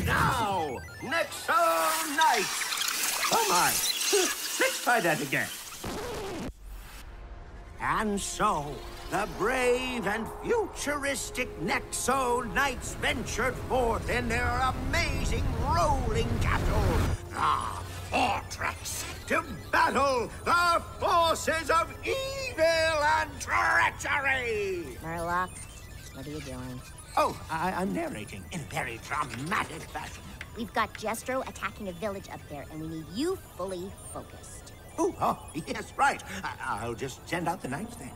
Now, Nexo Knight. Oh my, let's try that again. And so, the brave and futuristic Nexo Knights ventured forth in their amazing rolling cattle, the Fortrex, to battle the forces of evil and treachery. Merlok, what are you doing? Oh, I, I'm narrating in a very dramatic fashion. We've got Jestro attacking a village up there, and we need you fully focused. Ooh, oh, yes, right. I- I'll just send out the knights then.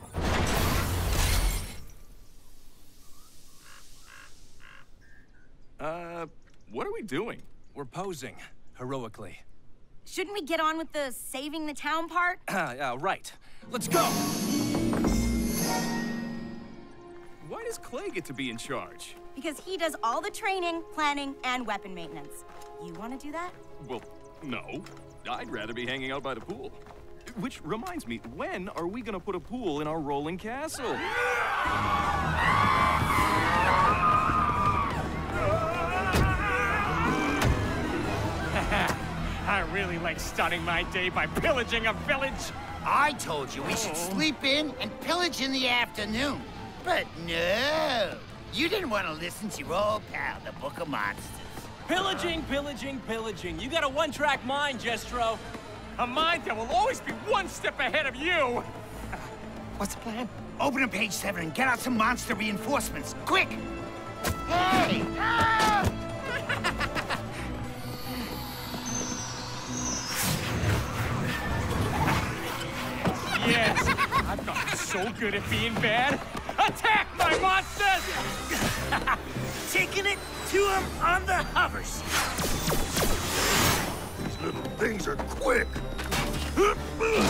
Uh, what are we doing? We're posing, heroically. Shouldn't we get on with the saving the town part? yeah, right. Let's go! Does Clay get to be in charge? Because he does all the training, planning, and weapon maintenance. You want to do that? Well, no. I'd rather be hanging out by the pool. Which reminds me, when are we gonna put a pool in our rolling castle? I really like starting my day by pillaging a village. I told you we should oh. sleep in and pillage in the afternoon. But no. You didn't want to listen to your old pal, the Book of Monsters. Pillaging, pillaging, pillaging. You got a one-track mind, Jestro. A mind that will always be one step ahead of you. What's the plan? Open up page seven and get out some monster reinforcements. Quick! Hey! Ah! Yes, I've gotten so good at being bad. Attack, my monsters! Taking it to him on the hovers. These little things are quick.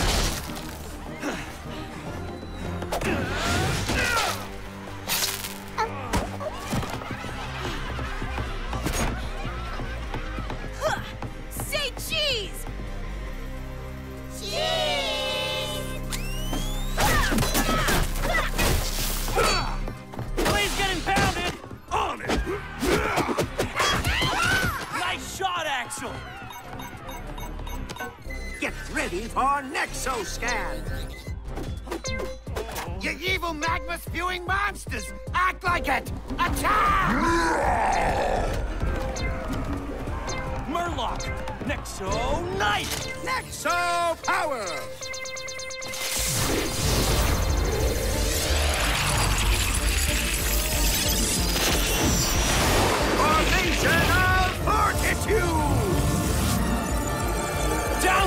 ready for Nexo Scan. You evil magma spewing monsters! Act like it! Attack! Merlok! Nexo Knight! Nexo Power!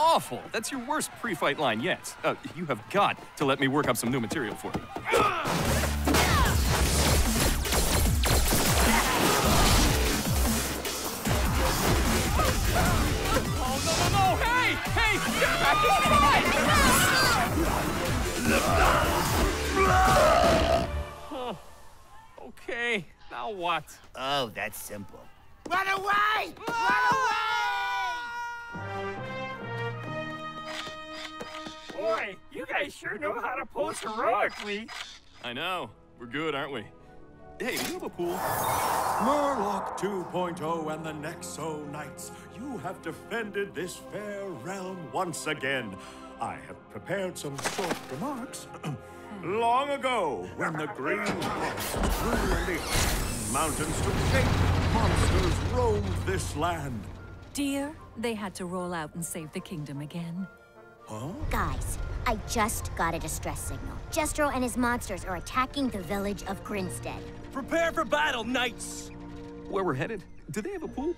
awful. That's your worst pre-fight line yet. Uh, you have got to let me work up some new material for you. Oh, no, no, no! Hey! Hey! Get back inside! okay, now what? Oh, that's simple. Run away! Run away! Guys sure know how to pose heroically. I know. We're good, aren't we? Hey, do you have a pool? Merlok 2.0 and the Nexo Knights, you have defended this fair realm once again. I have prepared some short remarks. Long ago, when the green forests grew and the mountains took shape, monsters roamed this land. Dear, they had to roll out and save the kingdom again. Guys, I just got a distress signal. Jestro and his monsters are attacking the village of Grinstead. Prepare for battle, Knights! Where we're headed? Do they have a pool?